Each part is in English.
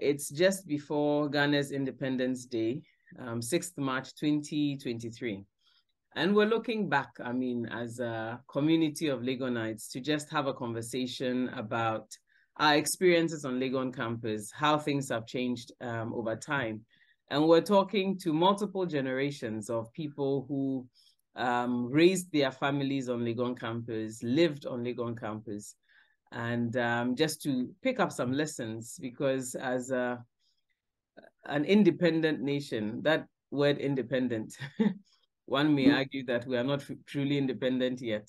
it's just before Ghana's Independence Day, um, 6th March 2023. And we're looking back, I mean, as a community of Legonites to just have a conversation about our experiences on Legon campus, how things have changed um, over time. And we're talking to multiple generations of people who um, raised their families on Legon campus, lived on Legon campus, and um, just to pick up some lessons because as a, an independent nation, that word independent, one may mm. argue that we are not truly independent yet.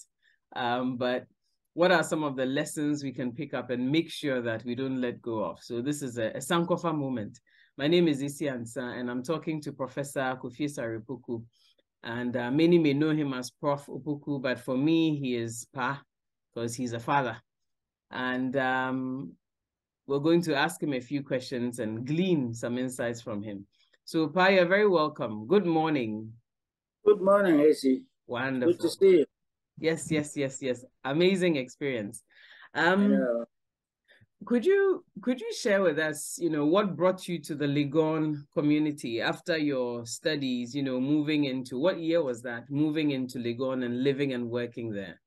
Um, but what are some of the lessons we can pick up and make sure that we don't let go of? So this is a, a Sankofa moment. My name is Isi Ansa, and I'm talking to Professor Kofi Asare Opoku. And uh, many may know him as Prof. Opoku, but for me, he is Pa, because he's a father. And um, we're going to ask him a few questions and glean some insights from him. So, Pa, you're very welcome. Good morning. Good morning, AC. Wonderful. Good to see you. Yes, yes, yes, yes. Amazing experience. Um, could you could you share with us, you know, what brought you to the Legon community after your studies? You know, moving into what year was that? Moving into Legon and living and working there.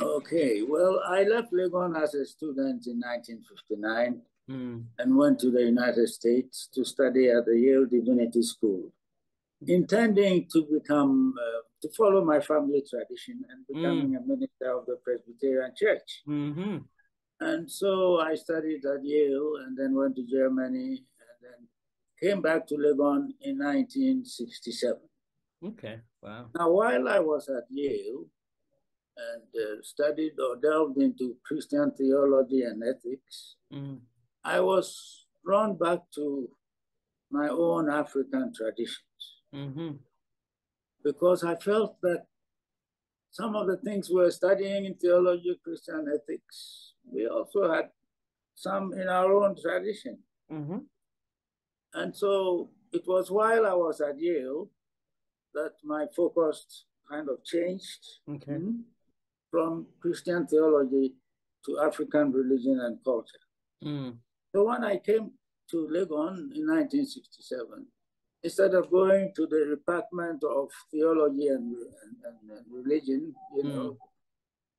Okay, well, I left Legon as a student in 1959 mm. and went to the United States to study at the Yale Divinity School, intending to become, uh, to follow my family tradition and becoming mm. a minister of the Presbyterian Church. Mm-hmm. And so I studied at Yale and then went to Germany and then came back to Legon in 1967. Okay, wow. Now, while I was at Yale, and uh, studied or delved into Christian theology and ethics, mm. I was drawn back to my own African traditions mm-hmm. because I felt that some of the things we were studying in theology, Christian ethics, we also had some in our own tradition. Mm-hmm. And so it was while I was at Yale that my focus kind of changed. Okay. Mm-hmm from Christian theology to African religion and culture. Mm. So when I came to Legon in 1967, instead of going to the Department of Theology and, and, and Religion, you mm. know,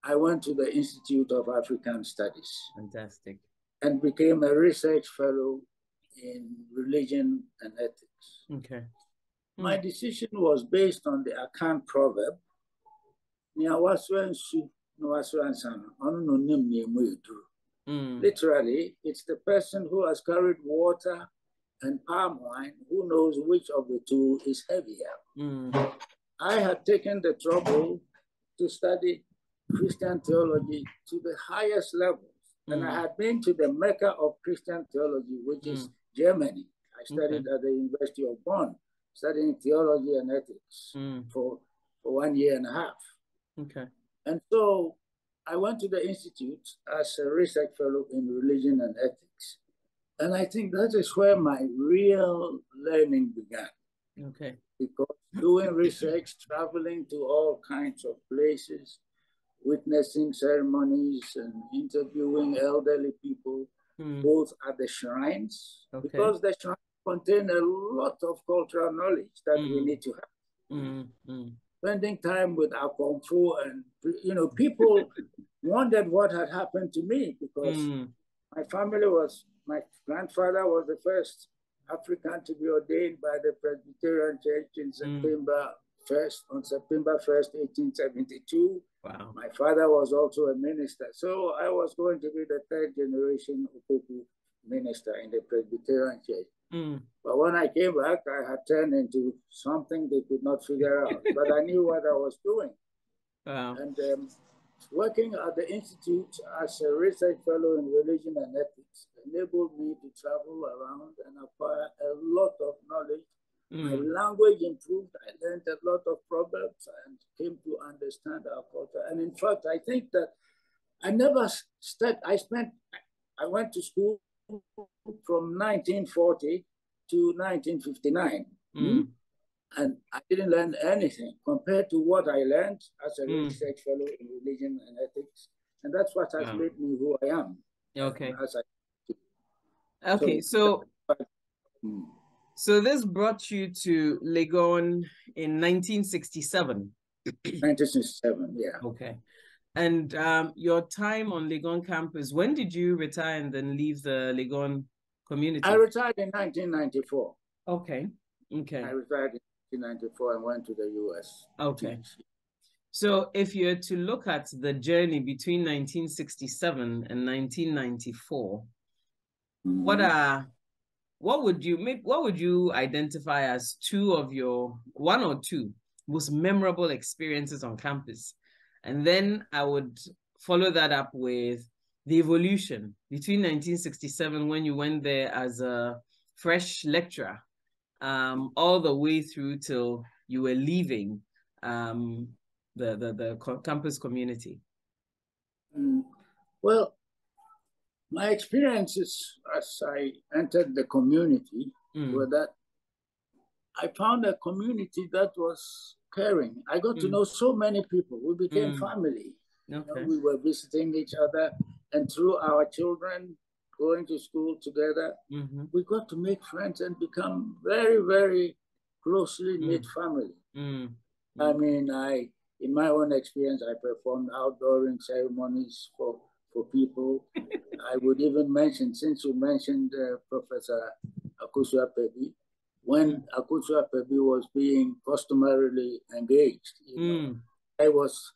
I went to the Institute of African Studies. Fantastic. And became a research fellow in religion and ethics. Okay. Mm. My decision was based on the Akan proverb, Mm. Literally, it's the person who has carried water and palm wine who knows which of the two is heavier. Mm. I had taken the trouble to study Christian theology to the highest levels. Mm. And I mm. had been to the Mecca of Christian theology, which mm. is Germany. I studied okay. at the University of Bonn, studying theology and ethics for, for one year and a half. Okay. And so I went to the Institute as a research fellow in religion and ethics. And I think that is where my real learning began. Okay. Because doing research, traveling to all kinds of places, witnessing ceremonies and interviewing elderly people, mm. both at the shrines, okay. because the shrines contain a lot of cultural knowledge that mm. we hmm. need to have. Mm spending time with our kung fu and you know people wondered what had happened to me because mm. my family was my grandfather was the first African to be ordained by the Presbyterian Church in hmm. September mm. 1st on September 1st 1872 wow my father was also a minister so I was going to be the third generation Opoku minister in the Presbyterian Church Mm. But when I came back, I had turned into something they could not figure out. but I knew what I was doing. Wow. And um, working at the Institute as a research fellow in religion and ethics enabled me to travel around and acquire a lot of knowledge. Mm. My language improved. I learned a lot of proverbs and came to understand our culture. And in fact, I think that I never studied, I spent, I went to school from 1940 to 1959. Mm. And I didn't learn anything compared to what I learned as a mm. research fellow in religion and ethics. And that's what has made me who I am. Okay. I Okay, so so, hmm. so this brought you to Legon in 1967. 1967, yeah. Okay. And um, your time on Legon campus, when did you retire and then leave the Legon community? I retired in 1994. Okay. Okay. I retired in 1994 and went to the US. Okay. So if you're to look at the journey between 1967 and 1994, mm-hmm. what are what would you make what would you identify as two of your one or two most memorable experiences on campus? And then I would follow that up with the evolution between 1967 when you went there as a fresh lecturer um, all the way through till you were leaving um, the, the, the campus community? Mm. Well, my experiences as I entered the community mm. were that I found a community that was caring. I got mm. to know so many people. We became mm. family. Okay. You know, we were visiting each other, and through our children going to school together, mm-hmm. we got to make friends and become very, very closely knit mm. family. Mm. I mean, I in my own experience, I performed outdooring ceremonies for for people. I would even mention, since you mentioned uh, Professor Akosua Perbi, when Akosua Perbi was being customarily engaged. You know, mm. I was,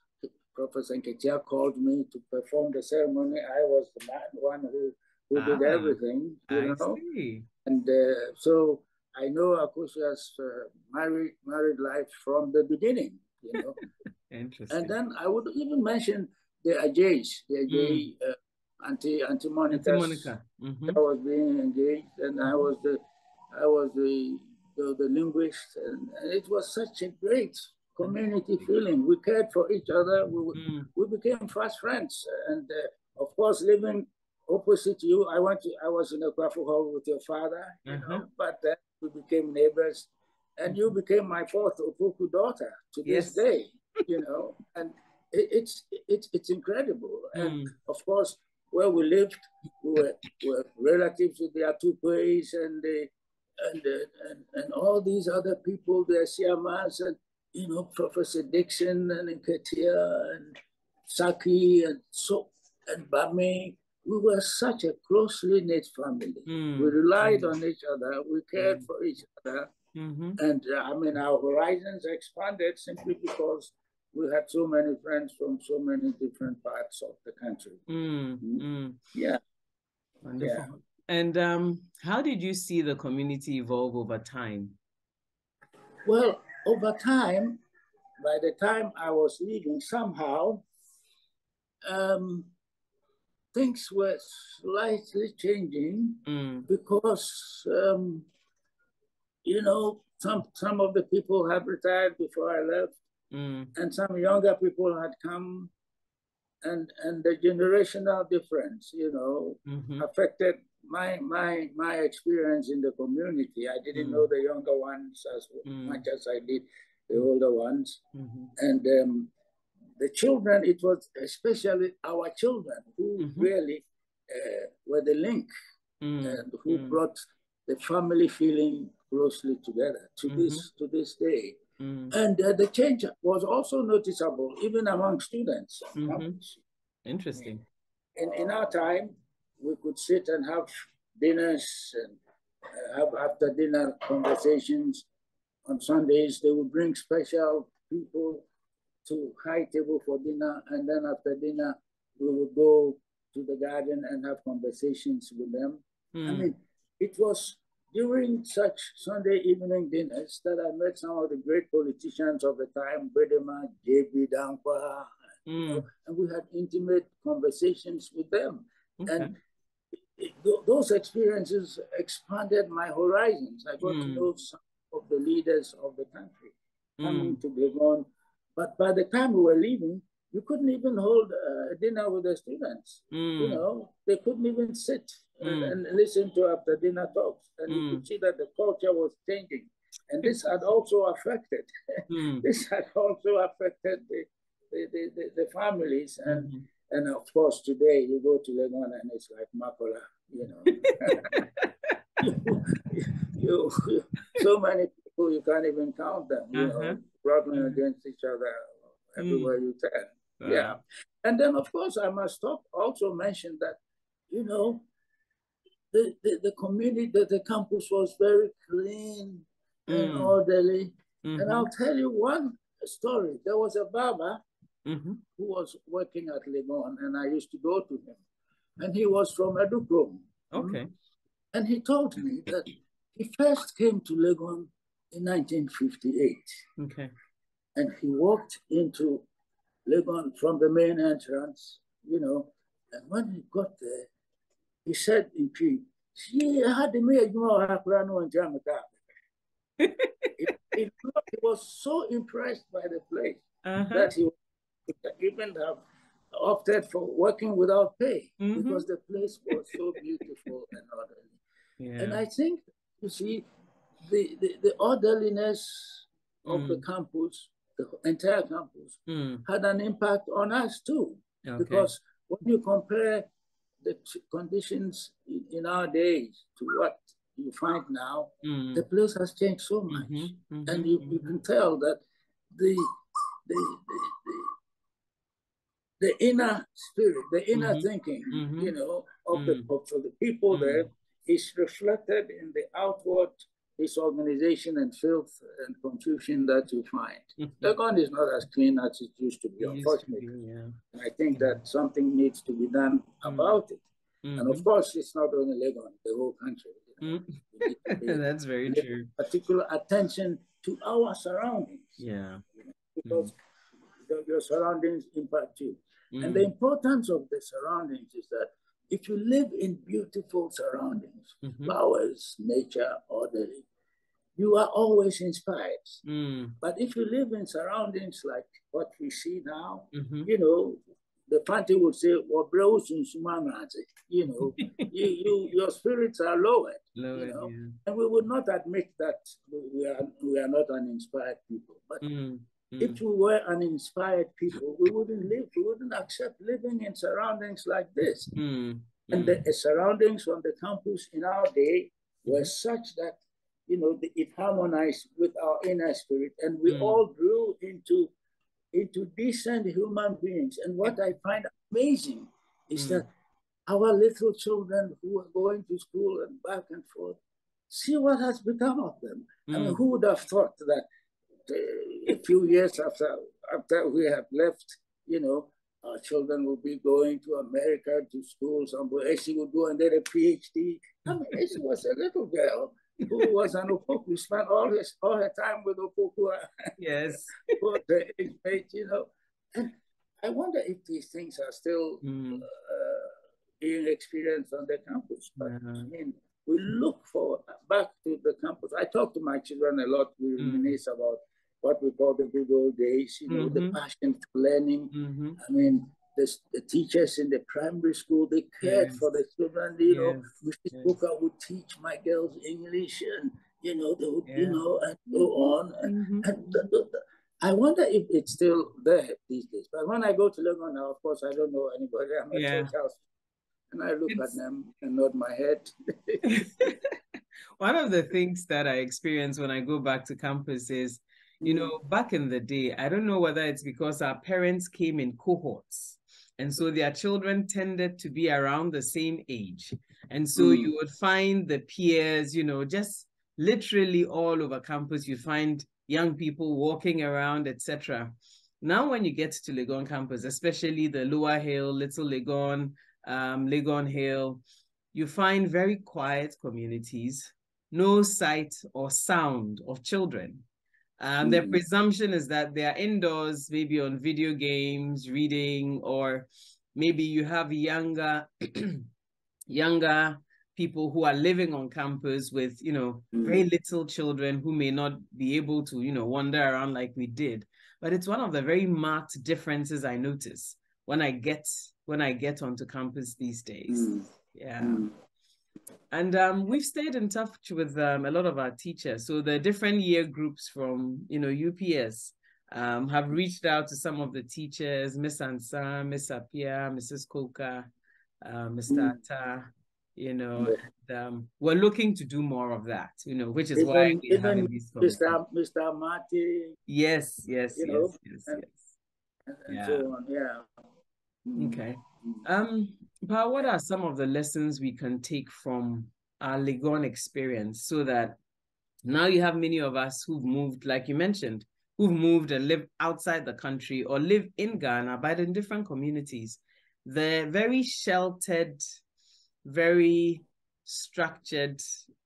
Professor Nketia called me to perform the ceremony. I was the man, one who, who ah, did everything, you I know. See. And uh, so I know Akosua's uh, married, married life from the beginning, you know. Interesting. And then I would even mention the Ajays, the Ajay, mm. uh, Auntie, Auntie Monica. Auntie Monica. Mm-hmm. I was being engaged and I was the I was the, the, the linguist, and, it was such a great community feeling. We cared for each other. We, mm. we became fast friends, and uh, of course, living opposite you, I went to, I was in Akuafo hall with your father, you mm-hmm. know, but then we became neighbors, and you became my fourth Opoku daughter to yes. this day, you know, and it, it's it's it's incredible, and mm. of course, where we lived, we were, we were relatives with the Atupes and the and, and, and all these other people, the Siamas and, you know, Professor Dixon and Nketia and Saki and so and Bame. We were such a closely knit family. Mm. We relied mm. on each other. We cared mm. for each other. Mm-hmm. And uh, I mean, our horizons expanded simply because we had so many friends from so many different parts of the country. Mm. mm. Yeah. Wonderful. Yeah. And um, how did you see the community evolve over time? Well, over time, by the time I was leaving, somehow um, things were slightly changing mm. because, um, you know, some, some of the people had retired before I left, mm. and some younger people had come and and the generational difference, you know, mm-hmm. affected my my my experience in the community. I didn't mm know the younger ones as mm much as I did the older ones, mm-hmm. and um, the children. It was especially our children who mm-hmm. really uh, were the link mm. and who mm. brought the family feeling closely together to mm-hmm. this to this day. Mm. And uh, the change was also noticeable even among students. Mm-hmm. Interesting. In, in our time, we could sit and have dinners and uh, have after dinner conversations. On Sundays, they would bring special people to high table for dinner, and then after dinner, we would go to the garden and have conversations with them. Mm. I hmm. mean, it was during such Sunday evening dinners that I met some of the great politicians of the time, Gbedemah, J.B. Danquah, mm. and we had intimate conversations with them. Okay. And those experiences expanded my horizons. I got mm. to hmm. know some of the leaders of the country coming mm. to Legon. But by the time we were leaving, you couldn't even hold a dinner with the students. Mm. You know, they couldn't even sit and, hmm. and, listen to after dinner talks. And you could hmm. see that the culture was changing. And this had also affected, this had also affected the, the, the, the families. And, mm-hmm. And of course, today you go to Legon and it's like Makola, you know. you, you, so many people, you can't even count them, you uh-huh. know, rubbing mm-hmm. against each other everywhere mm. you turn. Uh-huh. Yeah. And then, of course, I must talk, also mention that, you know, the, the, the community, the, the campus was very clean mm. and orderly. Mm-hmm. And I'll tell you one story. There was a barber mm-hmm. who was working at Legon, and I used to go to him. And he was from Adukrom. Okay. And he told me that he first came to Legon in 1958. Okay. And he walked into Legon from the main entrance, you know, and when he got there, he said in Cree, he had me a he, was so impressed by the place uh-huh. that he even have opted for working without pay mm-hmm. because the place was so beautiful and orderly. Yeah. And I think, you see, the, the, the orderliness of mm. the campus, the entire campus, mm. had an impact on us too. Okay. Because when you compare the conditions in, in, our days to what you find now, mm. the place has changed so much. Mm-hmm. Mm-hmm. And you, you can tell that the, the, the, the, the inner spirit, the inner mm-hmm. thinking, mm-hmm. you know, of the, mm. of the people there is reflected in the outward disorganization and filth and confusion that you find. Mm-hmm. Legon is not as clean as it used to be, it unfortunately. To be, yeah. And I think that something needs to be done mm-hmm. about it. Mm-hmm. And of mm-hmm. course, it's not only Legon, the whole country. You know? mm-hmm. That's very true. Particular attention to our surroundings. Yeah. You know, because mm-hmm. your surroundings impact you. And the importance of the surroundings is that if you live in beautiful surroundings, mm-hmm. flowers, nature, orderly, you are always inspired. Mm. But if you live in surroundings like what we see now, mm-hmm. you know, the Fante would say, well, you know, you, you, your spirits are lowered. lowered you know? Yeah. And we would not admit that we are, we are not uninspired people. But mm. Mm. If we were uninspired people, we wouldn't live, we wouldn't accept living in surroundings like this. Mm. And the mm. surroundings on the campus in our day were such that, you know, it harmonized with our inner spirit and we mm. all grew into, into decent human beings. And what I find amazing is mm. that our little children who are going to school and back and forth, see what has become of them. I mean, mm. who would have thought that a few years after after we have left, you know, our children will be going to America to school. Somewhere she would go and get a PhD. I mean, she was a little girl who was an Opoku, spent all his all her time with Opoku. Yes. for the age you know. And I wonder if these things are still mm. uh, being experienced on the campus. But uh-huh. I mean, we look for back to the campus. I talk to my children a lot. We mm. reminisce about what we call the good old days, you know, mm-hmm. the passion for learning. Mm-hmm. I mean, the, the teachers in the primary school, they cared yes. for the children, you yes. know. Mrs. Yes. Booker would teach my girls English and, you know, they would, yeah. you know, and go on. And, mm-hmm. and the, the, I wonder if it's still there these days. But when I go to Legon now, of course, I don't know anybody. I'm at yeah. house. And I look it's... at them and nod my head. One of the things that I experience when I go back to campus is you know, back in the day, I don't know whether it's because our parents came in cohorts. And so their children tended to be around the same age. And so mm. you would find the peers, you know, just literally all over campus, you find young people walking around, etc. Now, when you get to Legon campus, especially the Lower Hill, Little Legon, um, Legon Hill, you find very quiet communities, no sight or sound of children. Um, mm. The presumption is that they are indoors, maybe on video games, reading, or maybe you have younger, younger people who are living on campus with, you know, mm. very little children who may not be able to, you know, wander around like we did. But it's one of the very marked differences I notice when I get when I get onto campus these days. Mm. Yeah. And um, we've stayed in touch with um, a lot of our teachers. So the different year groups from, you know, UPS, um, have reached out to some of the teachers, Miss Ansa, Miss Apia, Mrs. Koka, uh, Mr. Mm. Atta, you know, and, um, we're looking to do more of that, you know, which is even, why we're having these Mr. Mr. Marty. Yes, yes, yes, know, yes, and, yes. And, yeah. so on, yeah. Okay. Mm. Um, but what are some of the lessons we can take from our Legon experience so that now you have many of us who've moved, like you mentioned, who've moved and live outside the country or live in Ghana, but in different communities. The very sheltered, very structured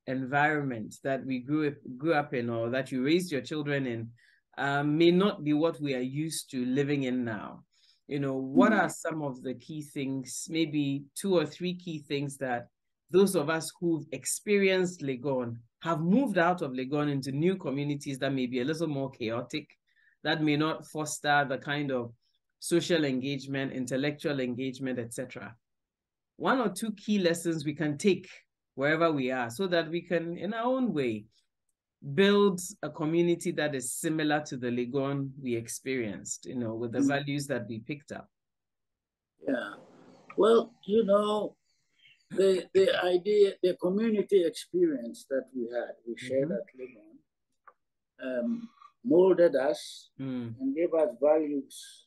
environment that we grew up, grew up in or that you raised your children in um, may not be what we are used to living in now. You know, what mm-hmm. are some of the key things, maybe two or three key things that those of us who've experienced Legon have moved out of Legon into new communities that may be a little more chaotic, that may not foster the kind of social engagement, intellectual engagement, etc. One or two key lessons we can take wherever we are so that we can, in our own way, build a community that is similar to the Legon we experienced, you know, with the mm. values that we picked up. Yeah. Well, you know, the the idea, the community experience that we had, we shared mm-hmm. at Legon, um, molded us mm. and gave us values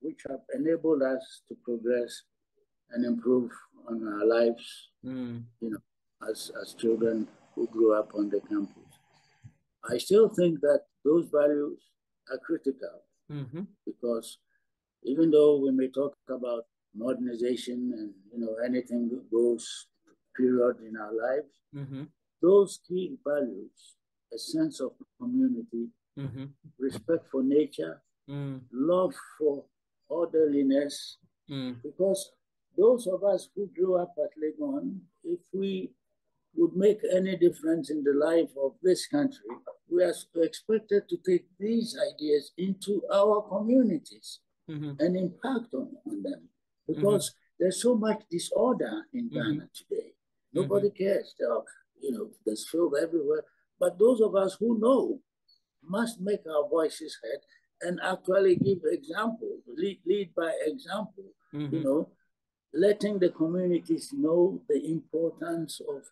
which have enabled us to progress and improve on our lives, mm. you know, as, as children who grew up on the campus. I still think that those values are critical mm-hmm. because even though we may talk about modernization and you know anything goes period in our lives mm-hmm. those key values a sense of community mm-hmm. respect for nature mm. love for orderliness mm. because those of us who grew up at legon if we would make any difference in the life of this country we are expected to take these ideas into our communities mm-hmm. and impact on, on them because mm-hmm. there's so much disorder in mm-hmm. Ghana today. Nobody mm-hmm. cares. There are, you know, there's film everywhere. But those of us who know must make our voices heard and actually give example, lead, lead by example, mm-hmm. you know, letting the communities know the importance of,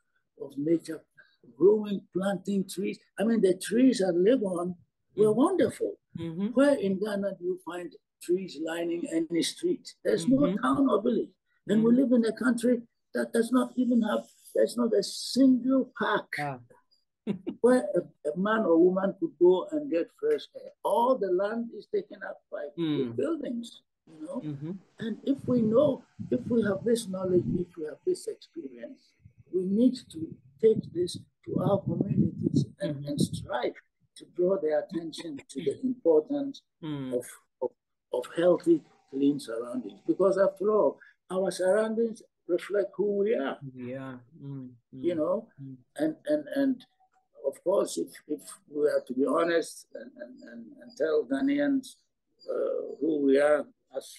of nature, growing, planting trees. I mean, the trees at Legon were mm-hmm. wonderful. Mm-hmm. Where in Ghana do you find trees lining any street. There's mm-hmm. no town or village. And mm-hmm. we live in a country that does not even have, there's not a single park ah. where a, a, man or woman could go and get fresh air. All the land is taken up by mm. buildings, you know. Mm-hmm. And if we know, if we have this knowledge, if we have this experience, we need to take this to our communities and, mm-hmm. and strive to draw their attention to the importance mm. of of healthy, clean surroundings. Because after all, our surroundings reflect who we are. Yeah. Mm, mm, you know, mm. and and and of course, if, if we are to be honest and, and, and, and tell Ghanaians uh, who we are as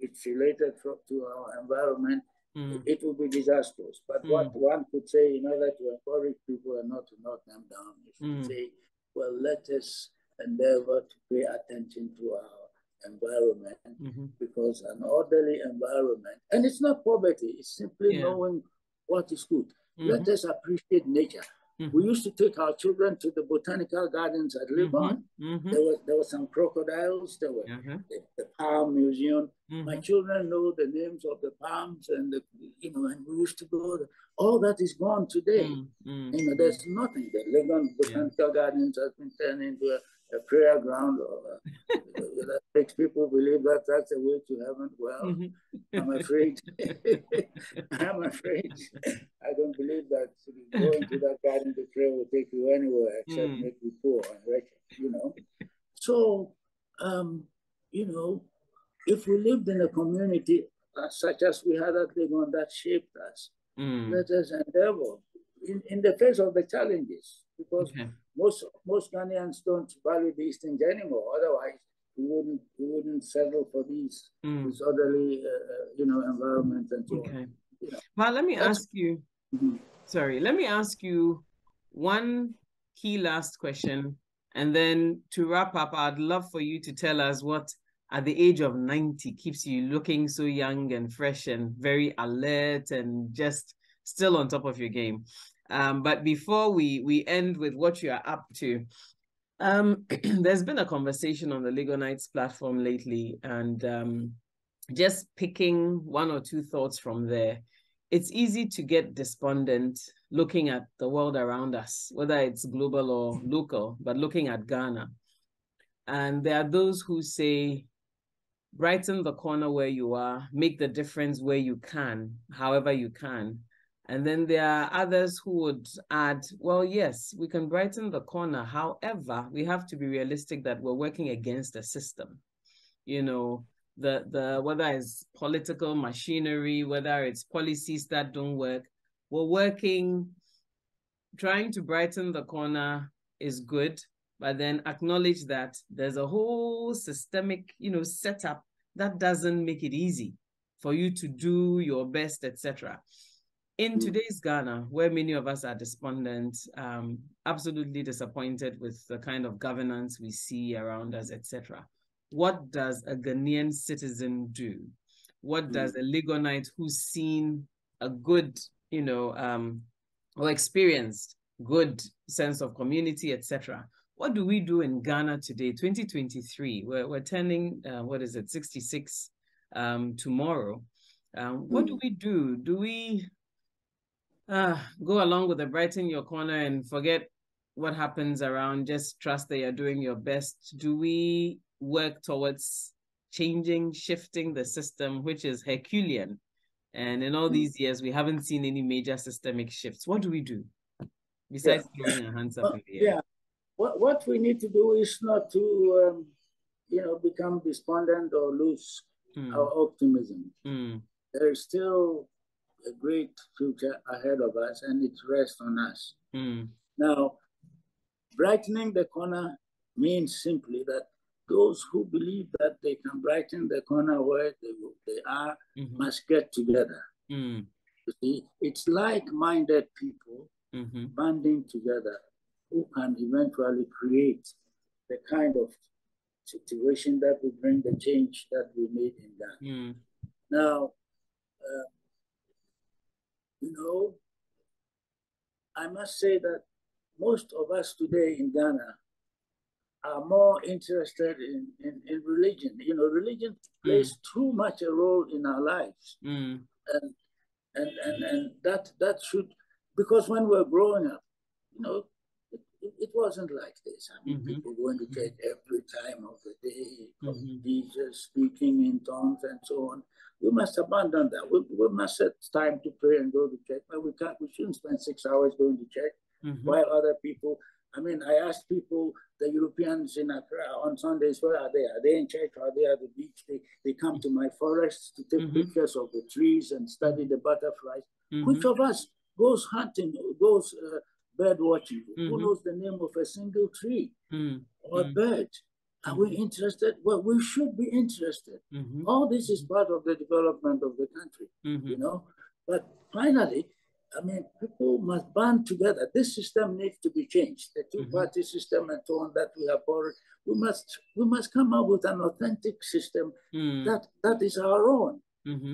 it's related to our environment, mm. it, will be disastrous. But what mm. one could say in order to encourage people and not to knock them down you should mm. say, well, let us endeavor to pay attention to our environment mm-hmm. because an orderly environment, and it's not poverty, it's simply yeah. knowing what is good. Mm-hmm. Let us appreciate nature. Mm-hmm. We used to take our children to the botanical gardens at Legon. Mm-hmm. Mm-hmm. There was there were some crocodiles. There were uh-huh. the, the, palm museum. Mm-hmm. My children know the names of the palms and the you know, and we used to go. There. All that is gone today. You know, there's nothing. The Legon Botanical yeah. Gardens has been turned into a a prayer ground or that makes people believe that that's the way to heaven. Well, mm-hmm. I'm afraid. I'm afraid. I don't believe that going to that garden to pray will take you anywhere except mm. make you poor and wretched, you know. So, um, you know, if we lived in a community uh, such as we had at Legon that shaped us, mm. let us endeavor in, in the face of the challenges because okay most most Ghanaians don't value these things anymore. Otherwise, we wouldn't we wouldn't settle for these mm. disorderly, uh, uh, you know, environments and so okay. on. You know. Well, let me That's, ask you. Mm-hmm. Sorry, let me ask you one key last question And then to wrap up, I'd love for you to tell us what at the age of 90 keeps you looking so young and fresh and very alert and just still on top of your game. Um, but before we we end with what you are up to, um, there's been a conversation on the Legonites platform lately, and um, just picking one or two thoughts from there. It's easy to get despondent looking at the world around us, whether it's global or local, but looking at Ghana. And there are those who say, brighten the corner where you are, make the difference where you can, however you can. And then there are others who would add, well, yes, we can brighten the corner. However, we have to be realistic that we're working against a system. You know, the the whether it's political machinery, whether it's policies that don't work, we're working, trying to brighten the corner is good, but then acknowledge that there's a whole systemic, you know, setup that doesn't make it easy for you to do your best, etc. In mm. today's Ghana, where many of us are despondent, um, absolutely disappointed with the kind of governance we see around us, etc. What does a Ghanaian citizen do? What mm. does a Legonite who's seen a good, you know, um, or experienced good sense of community, etc. What do we do in Ghana today, 2023? We're, we're turning, uh, what is it, 66 um, tomorrow. Um, what do hmm. we do? Do we uh, go along with the brighten your corner and forget what happens around, just trust that you're doing your best? Do we work towards changing, shifting the system, which is Herculean? And in all hmm. these years, we haven't seen any major systemic shifts. What do we do besides yeah. throwing our hands up in the air? Yeah what, what we need to do is not to, um, you know, become despondent or lose mm. our optimism. Mm. There is still a great future ahead of us, and it rests on us. Mm. Now, brightening the corner means simply that those who believe that they can brighten the corner where they, they are mm-hmm. must get together. Mm. You see, it's like-minded people mm-hmm. banding together who can eventually create the kind of situation that will bring the change that we need in that. Mm. Now, uh, you know, I must say that most of us today in Ghana are more interested in, in, in religion. You know, religion plays mm. too much a role in our lives. Mm. And, and, and, and that, that should, because when we're growing up, you know, it, it wasn't like this. I mean, mm-hmm. people going to church every time of the day, mm-hmm. Jesus speaking in tongues and so on. We must abandon that. We, we must set time to pray and go to church, but we can't. We shouldn't spend six hours going to church mm-hmm. while other people. I mean, I asked people, the Europeans in Accra on Sundays, where are they? Are they in church? Are they at the beach? They, they come to my forests to take mm-hmm. pictures of the trees and study the butterflies. Mm-hmm. Which of us goes hunting, goes uh, bird watching. Mm-hmm. Who knows the name of a single tree mm-hmm. or mm-hmm. bird? Are we interested? Well, we should be interested. Mm-hmm. All this is part of the development of the country, mm-hmm. you know. But finally, I mean, people must band together. This system needs to be changed. The two-party mm-hmm. system and so on that we have borrowed. We must we must come up with an authentic system mm. that that is our own.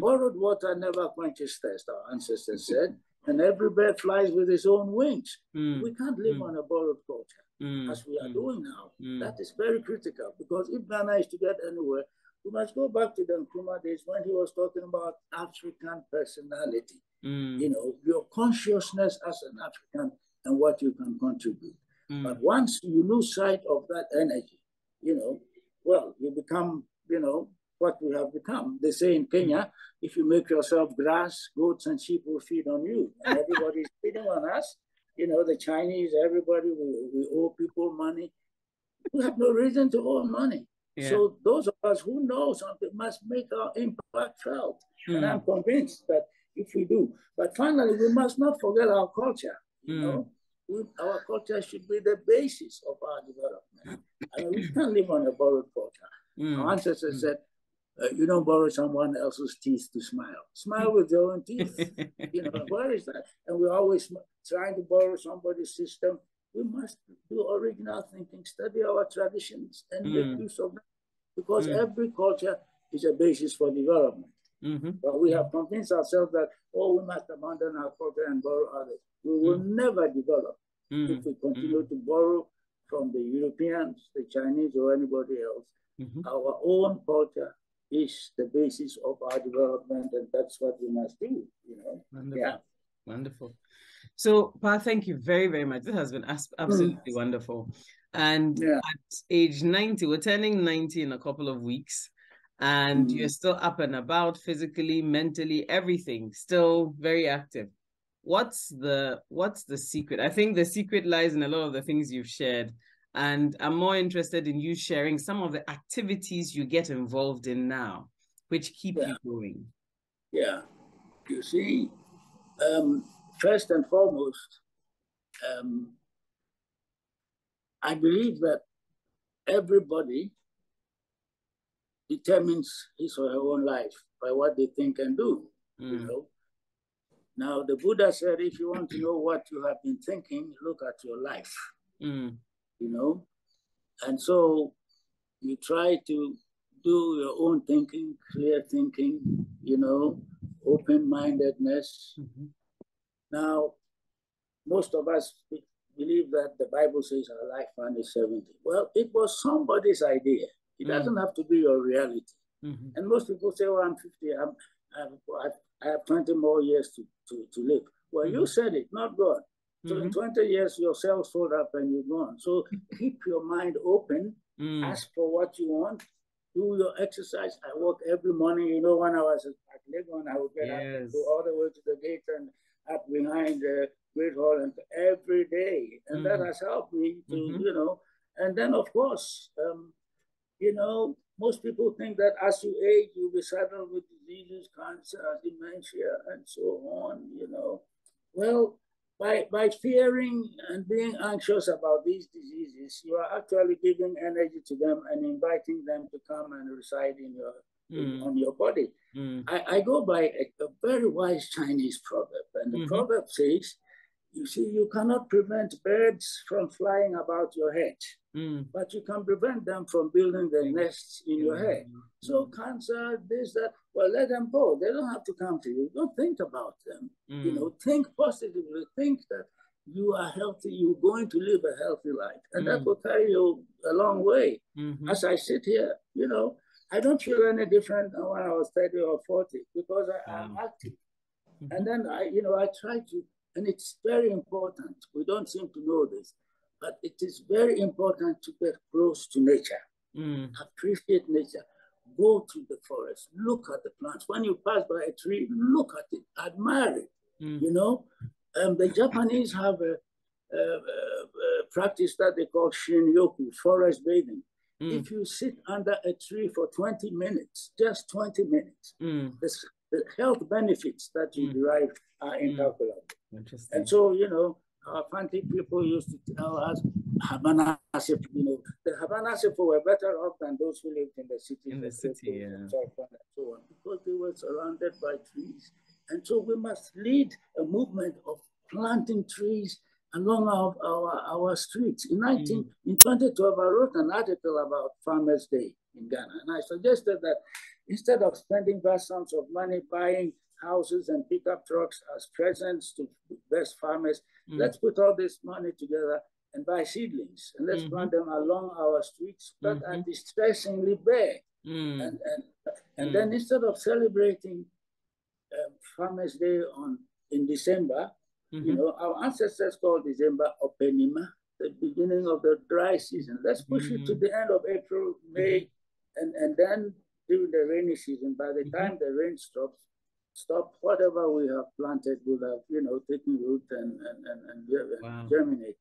Borrowed water never quenches thirst, our ancestors said and every bird flies with its own wings. Mm. We can't live mm. on a borrowed culture mm. as we are hmm. doing now. Hmm. That is very critical because if Ghana is to get anywhere, we must go back to the Nkrumah days when he was talking about African personality. Hmm. You know, your consciousness as an African and what you can contribute. But once you lose sight of that energy, you know, well, you become, you know, what we have become. They say in Kenya, if you make yourself grass, goats and sheep will feed on you. And everybody's feeding on us. You know, the Chinese, everybody, we, we owe people money. We have no reason to owe money. Yeah. So those of us who know something must make our impact felt. Mm. And hmm. I'm convinced that if we do. But finally, we must not forget our culture. You mm. know, we, our culture should be the basis of our development. I mean, we can't live on a borrowed culture. Mm. Our ancestors mm. said, uh, you don't borrow someone else's teeth to smile. Smile with your own teeth. you know, where is that? And we're always trying to borrow somebody's system. we must do original thinking, study our traditions, and mm. use of them, because mm. every culture is a basis for development. Mm-hmm. But we have convinced ourselves that, oh, we must abandon our culture and borrow others. We will mm. never develop mm-hmm. if we continue mm-hmm. to borrow from the Europeans, the Chinese, or anybody else. Mm-hmm. Our own culture is the basis of our development, and that's what we must do. You know, wonderful, yeah, wonderful. So, Pa, thank you very, very much. This has been absolutely mm. wonderful. And yeah. at age 90, we're turning 90 in a couple of weeks, and mm. you're still up and about physically, mentally, everything, still very active. What's the what's the secret? I think the secret lies in a lot of the things you've shared. And I'm more interested in you sharing some of the activities you get involved in now, which keep yeah. you going. Yeah. You see, um, first and foremost, um, I believe that everybody determines his or her own life by what they think and do. Mm. You know. Now the Buddha said, if you want to know what you have been thinking, look at your life. Mm. You know, and so you try to do your own thinking, clear thinking. You know, open-mindedness. Mm-hmm. Now, most of us believe that the Bible says our lifespan is 70. Well, it was somebody's idea. It mm-hmm. doesn't have to be your reality. Mm-hmm. And most people say, well, I'm 50, I'm, I'm, I have 20 more years to, to, to live. Well, mm-hmm. you said it, not God. So in mm-hmm. 20 years, your cells fold up and you're gone. So keep your mind open, mm. ask for what you want, do your exercise. I walk every morning. You know, when I was at Legon, I would get yes. up, go all the way to the gate and up behind the Great Hall and every day. And mm. that has helped me to, mm-hmm. you know, and then of course, um, you know, most people think that as you age, you'll be saddled with diseases, cancer, dementia, and so on, you know. Well, by, by fearing and being anxious about these diseases, you are actually giving energy to them and inviting them to come and reside in your mm. on your body. Mm. I, I, go by a, a, very wise Chinese proverb, and the mm-hmm. proverb says, you see, you cannot prevent birds from flying about your head, mm. but you can prevent them from building their nests in your head. So cancer, this, that, well, let them go. They don't have to come to you. Don't think about them. Mm. You know, think positively. Think that you are healthy. You're going to live a healthy life, and mm. that will carry you a long way. Mm-hmm. As I sit here, you know, I don't feel any different than when I was 30 or 40 because I, am active. Mm-hmm. And then I, you know, I try to, and it's very important. We don't seem to know this, but it is very important to get close to nature, mm. appreciate nature. Go to the forest, look at the plants. When you pass by a tree, look at it, admire it. Mm. You know, um, the Japanese have a, a, a, a practice that they call shinrin-yoku, forest bathing. Mm. If you sit under a tree for 20 minutes, just 20 minutes, mm. the, the, health benefits that you mm. Derive are mm. incalculable. And so, you know, our Fanti people used to tell us, Habana you know, the Habana were better off than those who lived in the city. In the city, yeah. And so on, because they were surrounded by trees. And so we must lead a movement of planting trees along our, our, our streets. In 19, mm. in 2012, I wrote an article about Farmers' Day in Ghana, and I suggested that instead of spending vast sums of money buying houses and pickup trucks as presents to best farmers, mm. let's put all this money together and buy seedlings and let's mm-hmm. plant them along our streets that mm-hmm. are distressingly bare. Mm. And, and, and mm. then instead of celebrating um, Farmers' Day on in December, Mm-hmm. You know, our ancestors called December Openima, the beginning of the dry season. Let's push it to mm-hmm. the end of April, May, mm-hmm. and, and then during the rainy season, by the mm-hmm. time the rain stops, stop whatever we have planted will have, you know, taken root and, and, and, and wow. germinate.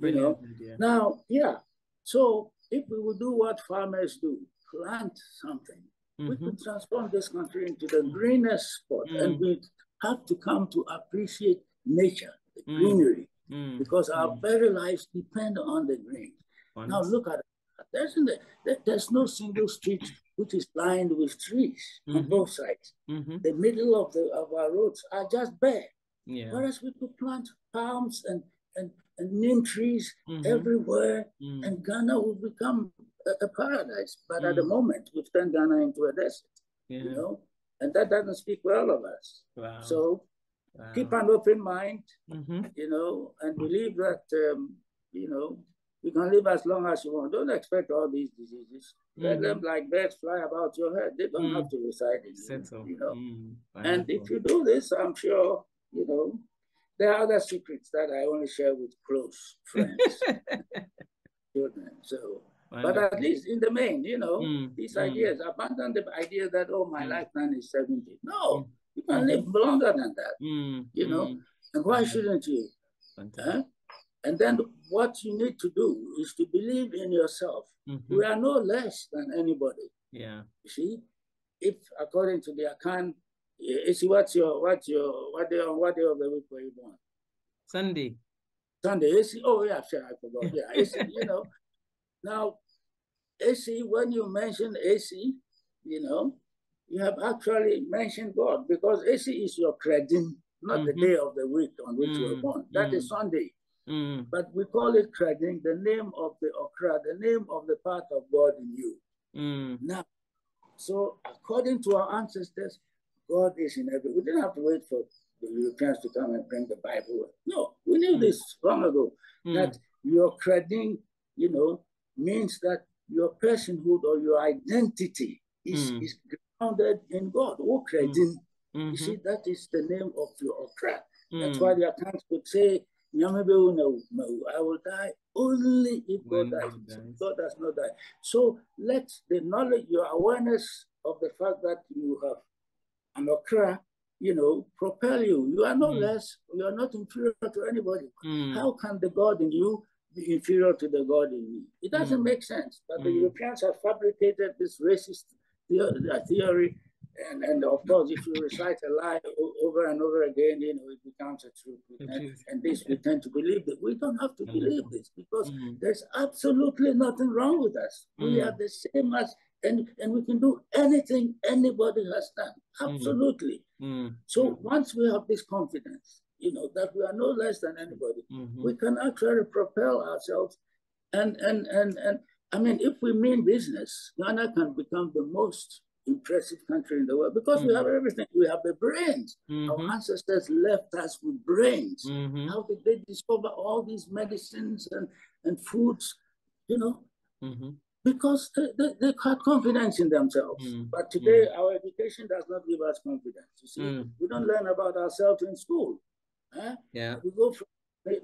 You know? Idea. Now, yeah. So if we would do what farmers do, plant something, we could transform this country into the greenest spot. And we have to come to appreciate nature, the mm. greenery, mm. because our mm. very lives depend on the green. Now look at it. There's, the, there's no single street which is lined with trees mm-hmm. on both sides. Mm-hmm. The middle of the of our roads are just bare. Yeah. Whereas we could plant palms and and, and neem trees mm-hmm. everywhere, mm. and Ghana will become a, a paradise. But mm. at the mm. moment, we've turned Ghana into a desert. Yeah. You know, and that doesn't speak well of us. Wow. So wow. keep an open mind, mm-hmm. you know, and believe that um, you know you can live as long as you want. Don't expect all these diseases. Mm-hmm. Let them like birds fly about your head. They don't mm-hmm. have to reside in you, you know. Mm-hmm. And if you do this, I'm sure, you know, there are other secrets that I only share with close friends. so but at least in the main, you know, mm. these mm. ideas, abandon the idea that, oh, my mm. lifetime is 70. No, mm. you can live longer than that, mm. you know. Mm. And why shouldn't you? Huh? And then what you need to do is to believe in yourself. Mm-hmm. We are no less than anybody. Yeah. You see, if according to the Akan, see what's your what's your what day what day of the week were you born? Sunday. Sunday. See, oh yeah, sure, I forgot. Yeah, AC, you know, now, AC, when you mention AC, you know, you have actually mentioned God because AC is your kradin, not mm-hmm. the day of the week on which mm-hmm. you were mm, born. That mm-hmm. is Sunday. Mm. But we call it kradin, the name of the okra, the name of the part of God in you. Mm. Now, so according to our ancestors, God is in every. We didn't have to wait for the Europeans to come and bring the Bible. No, we knew mm. this long ago mm. that your kradin, you know, means that your personhood or your identity is, mm. is grounded in God. Okredin. Mm. Mm-hmm. You see, that is the name of your okra. Mm. That's why the Akans could say, I will die only if God dies. God does not die. So let the knowledge, your awareness of the fact that you have an okra, you know, propel you. You are no mm. less, you are not inferior to anybody. Mm. How can the God in you be inferior to the God in me. It doesn't mm. make sense. But the Europeans have fabricated this racist theory. And, and of course, if you recite a lie over and over again, you know, it becomes a truth. And, and this, we tend to believe that we don't have to believe this because mm. there's absolutely nothing wrong with us. We mm. are the same as, and, and we can do anything anybody has done. Mm. Absolutely. Mm. So once we have this confidence, you know, that we are no less than anybody. Mm-hmm. We can actually propel ourselves. And, and, and, and I mean, if we mean business, Ghana can become the most impressive country in the world because mm-hmm. we have everything. We have the brains. Mm-hmm. Our ancestors left us with brains. Mm-hmm. How did they discover all these medicines and, and foods? You know, mm-hmm. because they, they, they, had confidence in themselves. Mm-hmm. But today, our education does not give us confidence. You see, we don't learn about ourselves in school. Huh? Yeah. We go from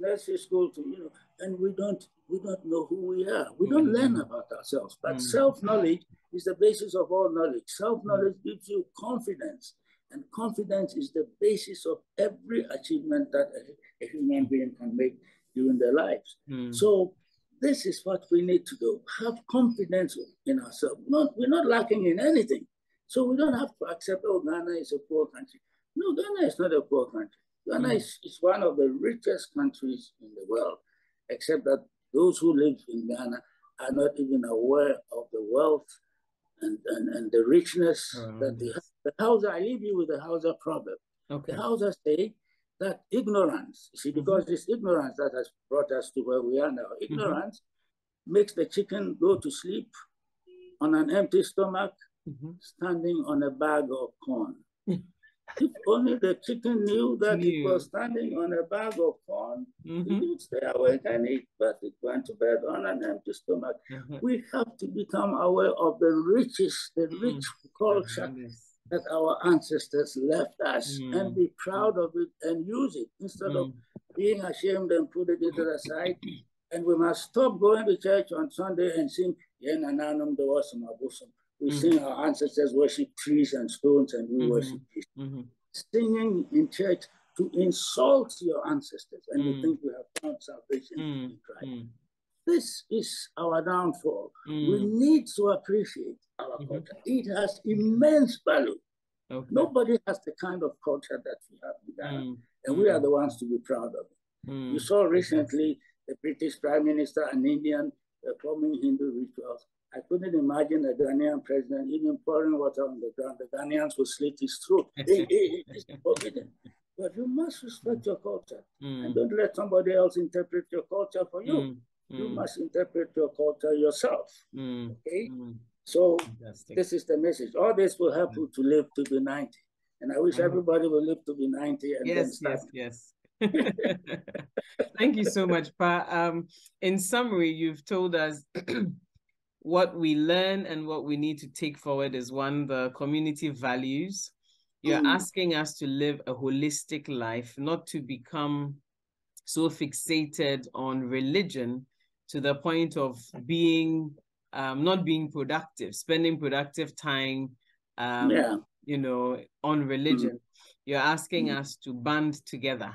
nursery school to you know, and we don't we don't know who we are. We don't mm-hmm. learn about ourselves. But mm-hmm. self knowledge is the basis of all knowledge. Self knowledge mm-hmm. gives you confidence, and confidence is the basis of every achievement that a, a human being can make during their lives. Mm. So this is what we need to do: have confidence in ourselves. Not we're not lacking in anything, so we don't have to accept. Oh, Ghana is a poor country. No, Ghana is not a poor country. Ghana mm. is, is one of the richest countries in the world, except that those who live in Ghana are not even aware of the wealth and, and, and the richness oh, that have. The Hausa, I leave you with the Hausa problem. Okay. The Hausa say that ignorance, see, mm-hmm. because mm-hmm. it's ignorance that has brought us to where we are now. Mm-hmm. Ignorance mm-hmm. makes the chicken go to sleep on an empty stomach, mm-hmm. standing on a bag of corn. If only the chicken knew that it was standing on a bag of corn, mm-hmm. it would stay awake and eat, but it went to bed on an empty stomach. Mm-hmm. We have to become aware of the riches, the mm-hmm. rich culture that our ancestors left us and be proud of it and use it instead of mm. being ashamed and put it into the side. And we must stop going to church on Sunday and sing, Yenananum Dawasum we mm-hmm. sing our ancestors worship trees and stones, and we mm-hmm. worship trees. Mm-hmm. Singing in church to insult your ancestors, and we mm. think we have found salvation in mm. Christ. Mm. This is our downfall. We need to appreciate our mm-hmm. culture. It has immense value. Okay. Nobody has the kind of culture that we have in Ghana, and we are the ones to be proud of it. You saw recently the British Prime Minister, an Indian, performing Hindu rituals I couldn't imagine a Ghanaian president even pouring water on the ground. The Ghanaians would slit his throat. it's forbidden. but you must respect your culture mm. and don't let somebody else interpret your culture for you. Mm. You mm. must interpret your culture yourself. Mm. Okay. Mm. So Fantastic. this is the message. All this will help you to live to be 90. And I wish mm-hmm. everybody will live to be 90 and yes, yes, yes. Thank you so much, Pa. Um, in summary, you've told us what we learn and what we need to take forward is one, the community values. You're mm. asking us to live a holistic life, not to become so fixated on religion to the point of being um, not being productive, spending productive time, um, yeah. you know, on religion. Mm. You're asking mm. us to band together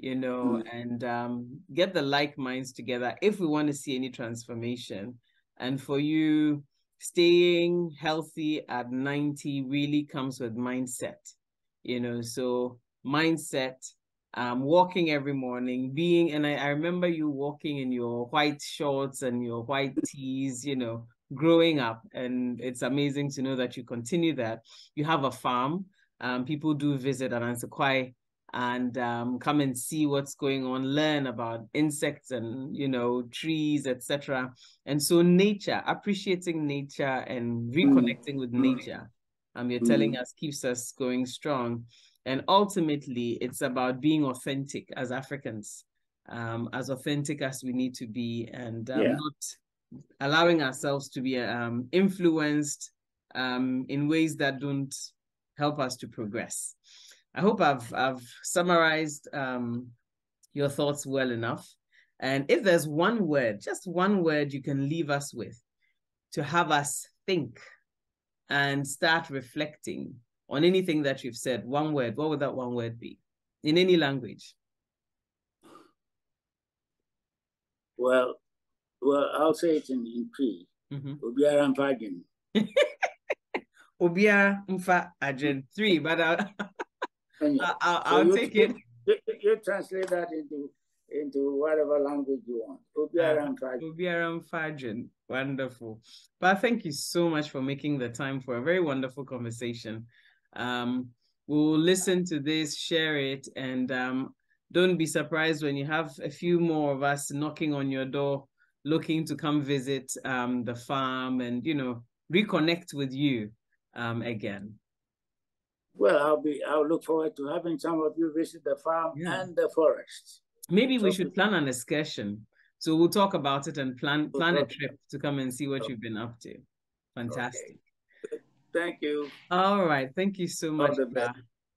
you know, mm. and um, get the like minds together if we want to see any transformation. And for you, staying healthy at 90 really comes with mindset, you know, so mindset, um, walking every morning, being, and I, I remember you walking in your white shorts and your white tees, you know, growing up. And it's amazing to know that you continue that. You have a farm. Um, people do visit Anansi and um, come and see what's going on, learn about insects and you know trees, etc. And so nature, appreciating nature and reconnecting mm. with nature, um, you're mm. telling us keeps us going strong. And ultimately, it's about being authentic as Africans, um, as authentic as we need to be, and um, yeah. not allowing ourselves to be um, influenced um, in ways that don't help us to progress. I hope I've I've summarized um, your thoughts well enough. And if there's one word, just one word you can leave us with to have us think and start reflecting on anything that you've said, one word, what would that one word be in any language? Well, well, I'll say it in, in Twi. Mm-hmm. Obiara Mfa Obiara Mfa Adwen. Three, but I'll, I'll, I'll so take it. You, you, translate that into into whatever language you want. Obiara Mfa Adwen. Wonderful. But thank you so much for making the time for a very wonderful conversation. Um, we'll listen to this, share it, and um, don't be surprised when you have a few more of us knocking on your door, looking to come visit um, the farm and, you know, reconnect with you um, again. Well, I'll be. I'll look forward to having some of you visit the farm yeah. and the forest. Maybe so we should plan an excursion. So we'll talk about it and plan plan a trip to come and see what okay. you've been up to. Fantastic. Okay. Thank you. All right. Thank you so much.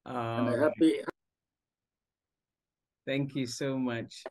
Uh, happy. Thank you so much.